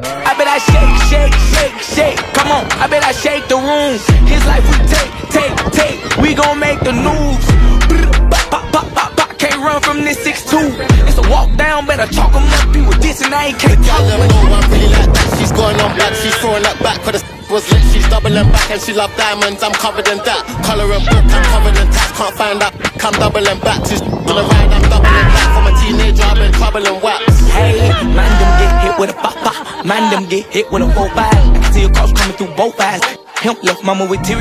I bet I shake, shake, shake, shake. Come on, I bet I shake the room. His life we take, take, take. We gon' make the news. Can't run from this 6'2. It's a walk down, better chalk 'em up. You with this and I ain't can't talk. no, I'm really like that. She's going on back, she's throwing that back. Cause the was lit, she's doubling back and she love diamonds. I'm covered in that. Color and book, I'm covered in tax. Can't find that. I'm doubling back. She's on the ride, I'm doubling back. From a teenager, I've been troubling wax. Man, them get hit with a pop pop. Man, them get hit with a 4 5. I can see a cops coming through both eyes. Him left mama with tears.